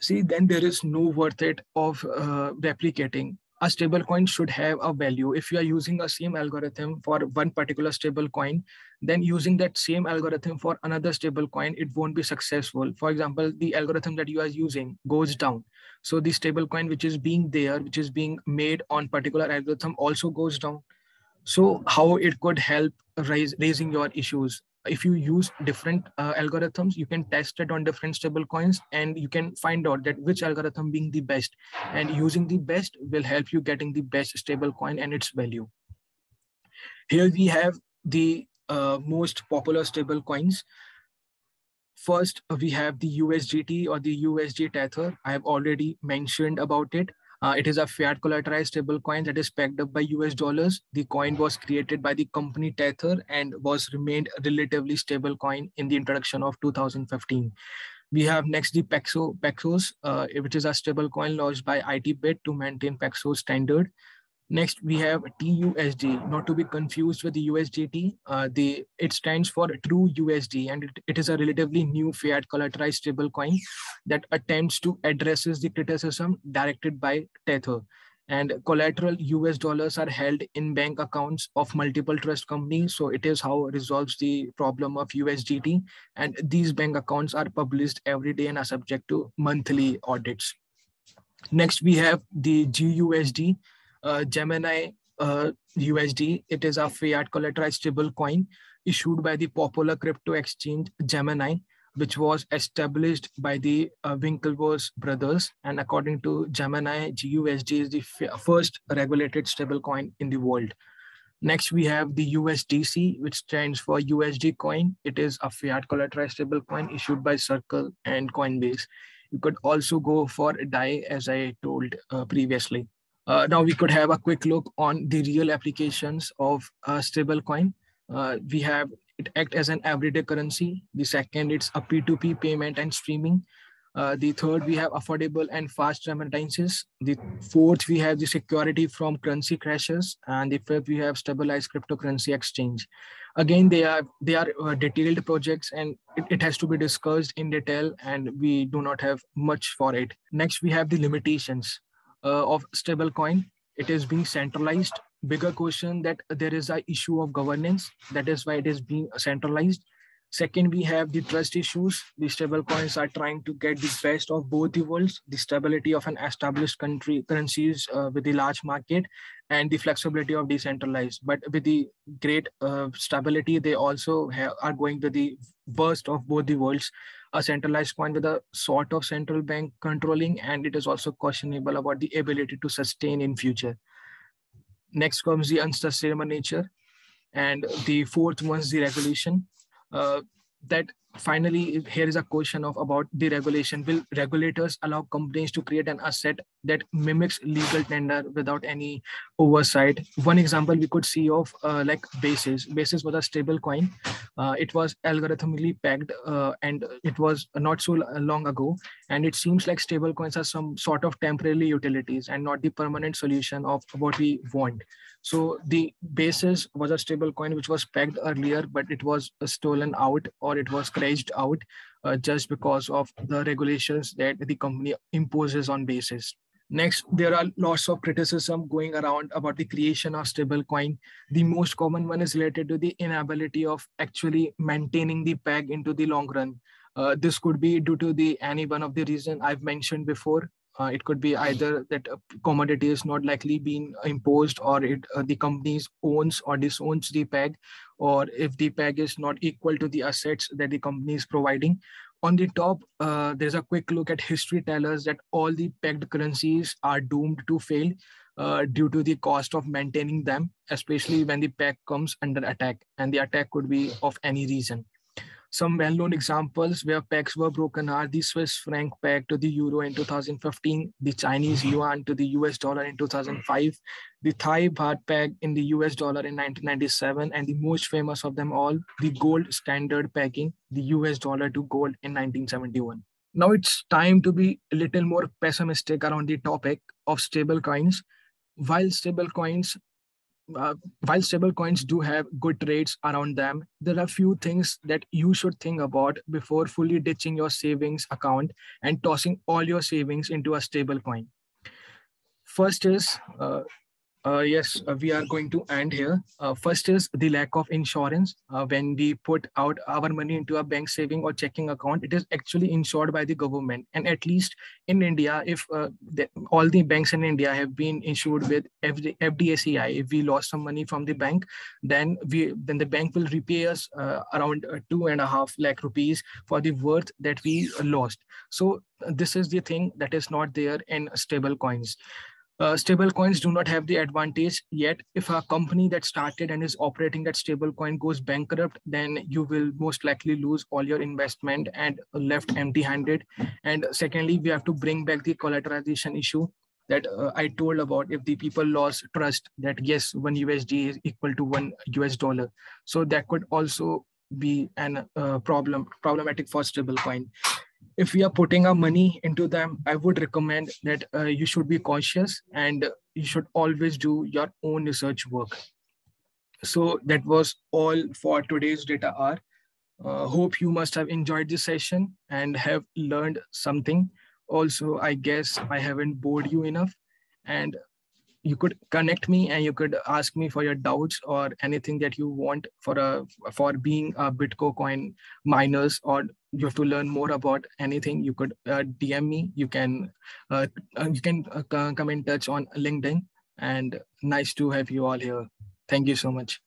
See then there is no worth it of uh, replicating a stable coin should have a value. If you are using a same algorithm for one particular stable coin, then using that same algorithm for another stable coin, it won't be successful. For example, the algorithm that you are using goes down. So the stable coin which is being there, which is being made on particular algorithm also goes down. So how it could help raise, raising your issues if you use different uh, algorithms, you can test it on different stable coins and you can find out that which algorithm being the best and using the best will help you getting the best stable coin and its value. Here we have the uh, most popular stable coins. First, we have the USDT or the USD Tether. I have already mentioned about it. Uh, it is a fiat collateralized stable coin that is pegged up by US dollars. The coin was created by the company Tether and was remained relatively stable coin in the introduction of 2015. We have next the Paxos, Paxos uh, which is a stable coin launched by ITBit to maintain Paxos standard. Next, we have TUSD, not to be confused with the USDT. Uh, the, it stands for True USD, and it, it is a relatively new fiat collateralized stablecoin that attempts to addresses the criticism directed by Tether. And collateral US dollars are held in bank accounts of multiple trust companies. So it is how it resolves the problem of USDT. And these bank accounts are published every day and are subject to monthly audits. Next, we have the GUSD, Gemini uh, USD. It is a fiat collateralized stable coin issued by the popular crypto exchange Gemini, which was established by the uh, Winklevoss brothers. And according to Gemini, GUSD is the first regulated stable coin in the world. Next, we have the USDC, which stands for USD coin. It is a fiat collateralized stable coin issued by Circle and Coinbase. You could also go for DAI, as I told uh, previously. Uh, now we could have a quick look on the real applications of a stable coin. Uh, we have it act as an everyday currency. The second, it's a P2P payment and streaming. Uh, the third, we have affordable and fast remittances. The fourth, we have the security from currency crashes. And the fifth, we have stabilized cryptocurrency exchange. Again, they are they are uh, detailed projects and it, it has to be discussed in detail and we do not have much for it. Next, we have the limitations uh, of stablecoin. It is being centralized. bigger question that there is a issue of governance. That is why it is being centralized. Second, we have the trust issues. The stable coins are trying to get the best of both the worlds, the stability of an established country currencies uh, with the large market and the flexibility of decentralized. But with the great uh, stability, they also have, are going to the worst of both the worlds. A centralized coin with a sort of central bank controlling, and it is also questionable about the ability to sustain in future. Next comes the unsustainable nature. And the fourth one is the regulation uh, that finally here is a question of about the regulation will regulators allow companies to create an asset that mimics legal tender without any oversight? One example we could see of uh, like basis basis was a stable coin. Uh, it was algorithmically pegged uh, and it was not so long ago. And it seems like stable coins are some sort of temporary utilities and not the permanent solution of what we want. So the basis was a stable coin which was pegged earlier but it was stolen out or it was out uh, just because of the regulations that the company imposes on basis Next, there are lots of criticism going around about the creation of stablecoin. The most common one is related to the inability of actually maintaining the peg into the long run. Uh, this could be due to the any one of the reason I've mentioned before. Uh, it could be either that a commodity is not likely being imposed or it uh, the companies owns or disowns the peg or if the peg is not equal to the assets that the company is providing on the top, uh, there's a quick look at history tell us that all the pegged currencies are doomed to fail uh, due to the cost of maintaining them, especially when the peg comes under attack. And the attack could be of any reason. Some well-known examples where pegs were broken are the Swiss franc peg to the euro in 2015, the Chinese yuan to the US dollar in 2005, the Thai baht peg in the US dollar in 1997, and the most famous of them all, the gold standard pegging, the US dollar to gold in 1971. Now it's time to be a little more pessimistic around the topic of stable coins. While stable coins uh, while stable coins do have good rates around them, there are a few things that you should think about before fully ditching your savings account and tossing all your savings into a stable coin. First is uh, uh, yes, uh, we are going to end here. Uh, first is the lack of insurance. Uh, when we put out our money into a bank saving or checking account, it is actually insured by the government. And at least in India, if uh, the, all the banks in India have been insured with FD, FDICI, if we lost some money from the bank, then we then the bank will repay us uh, around two and a half lakh rupees for the worth that we lost. So this is the thing that is not there in stable coins. Uh, stable coins do not have the advantage yet. If a company that started and is operating that stable coin goes bankrupt, then you will most likely lose all your investment and left empty handed. And secondly, we have to bring back the collateralization issue that uh, I told about if the people lost trust that yes, one USD is equal to one US dollar. So that could also be an uh, problem problematic for stablecoin if we are putting our money into them, I would recommend that uh, you should be cautious and you should always do your own research work. So that was all for today's data hour. Uh, hope you must have enjoyed this session and have learned something. Also, I guess I haven't bored you enough. And you could connect me and you could ask me for your doubts or anything that you want for a for being a bitcoin coin miners or you have to learn more about anything you could uh, dm me. You can uh, uh you can uh, come in touch on linkedin. And nice to have you all here. Thank you so much